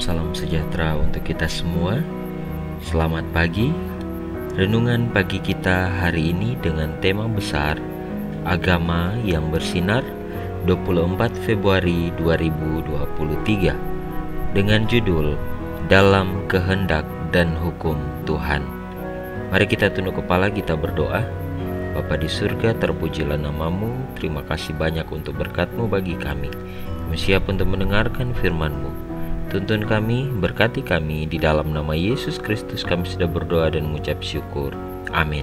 salam sejahtera untuk kita semua. Selamat pagi. Renungan pagi kita hari ini dengan tema besar Agama yang bersinar 24 Februari 2023 dengan judul Dalam Kehendak dan Hukum Tuhan. Mari kita tunduk kepala kita berdoa. Bapa di surga terpujilah namamu Terima kasih banyak untuk berkatmu bagi kami Kami siap untuk mendengarkan firmanmu Tuntun kami, berkati kami di dalam nama Yesus Kristus kami sudah berdoa dan mengucap syukur. Amin.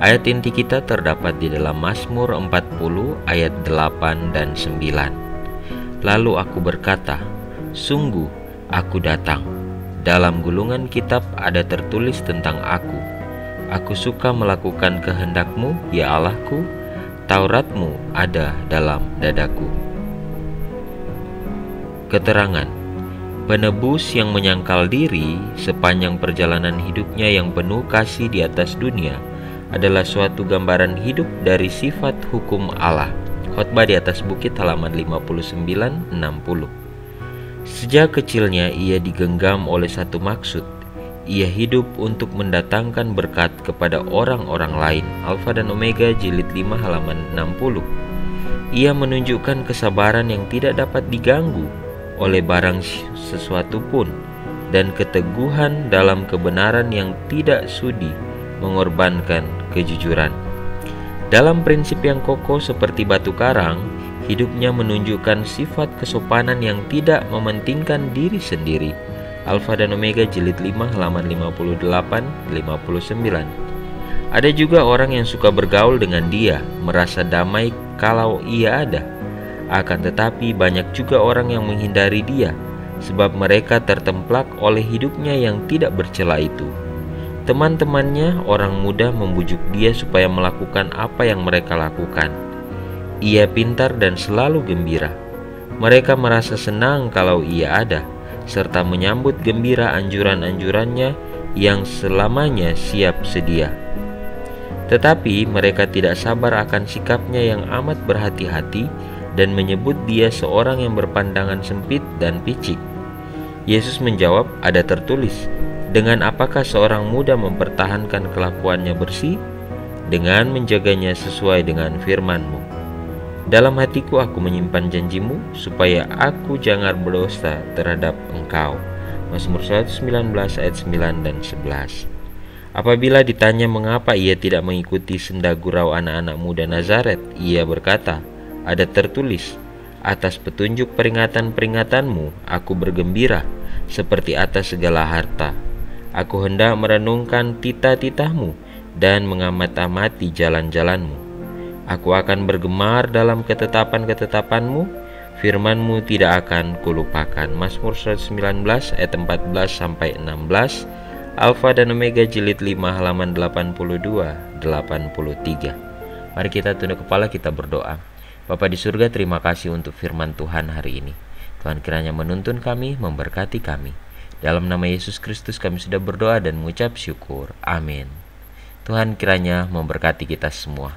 Ayat inti kita terdapat di dalam Mazmur 40 ayat 8 dan 9. Lalu aku berkata, Sungguh aku datang. Dalam gulungan kitab ada tertulis tentang aku. Aku suka melakukan kehendakmu, ya Allahku. Tauratmu ada dalam dadaku. Keterangan Penebus yang menyangkal diri sepanjang perjalanan hidupnya yang penuh kasih di atas dunia adalah suatu gambaran hidup dari sifat hukum Allah. Khotbah di atas bukit halaman 59-60 Sejak kecilnya ia digenggam oleh satu maksud. Ia hidup untuk mendatangkan berkat kepada orang-orang lain. Alfa dan Omega jilid 5 halaman 60 Ia menunjukkan kesabaran yang tidak dapat diganggu oleh barang sesuatu pun dan keteguhan dalam kebenaran yang tidak sudi mengorbankan kejujuran. Dalam prinsip yang kokoh seperti batu karang, hidupnya menunjukkan sifat kesopanan yang tidak mementingkan diri sendiri. Alfa dan Omega jilid 5 halaman 58 59. Ada juga orang yang suka bergaul dengan dia, merasa damai kalau ia ada akan tetapi banyak juga orang yang menghindari dia sebab mereka tertemplak oleh hidupnya yang tidak bercela itu. Teman-temannya orang muda membujuk dia supaya melakukan apa yang mereka lakukan. Ia pintar dan selalu gembira. Mereka merasa senang kalau ia ada, serta menyambut gembira anjuran-anjurannya yang selamanya siap sedia. Tetapi mereka tidak sabar akan sikapnya yang amat berhati-hati dan menyebut dia seorang yang berpandangan sempit dan picik. Yesus menjawab, "Ada tertulis, dengan apakah seorang muda mempertahankan kelakuannya bersih? Dengan menjaganya sesuai dengan firman-Mu. Dalam hatiku aku menyimpan janjimu, supaya aku jangan berdosa terhadap engkau." Mazmur 119 ayat 9 dan 11. Apabila ditanya mengapa ia tidak mengikuti senda gurau anak-anak muda Nazaret, ia berkata, ada tertulis, atas petunjuk peringatan-peringatanmu aku bergembira seperti atas segala harta. Aku hendak merenungkan titah-titahmu dan mengamat-amati jalan-jalanmu. Aku akan bergemar dalam ketetapan-ketetapanmu, firmanmu tidak akan kulupakan. Mazmur 119 ayat 14 sampai 16, Alfa dan Omega jilid 5 halaman 82 83. Mari kita tunduk kepala kita berdoa. Bapa di surga terima kasih untuk firman Tuhan hari ini. Tuhan kiranya menuntun kami, memberkati kami. Dalam nama Yesus Kristus kami sudah berdoa dan mengucap syukur. Amin. Tuhan kiranya memberkati kita semua.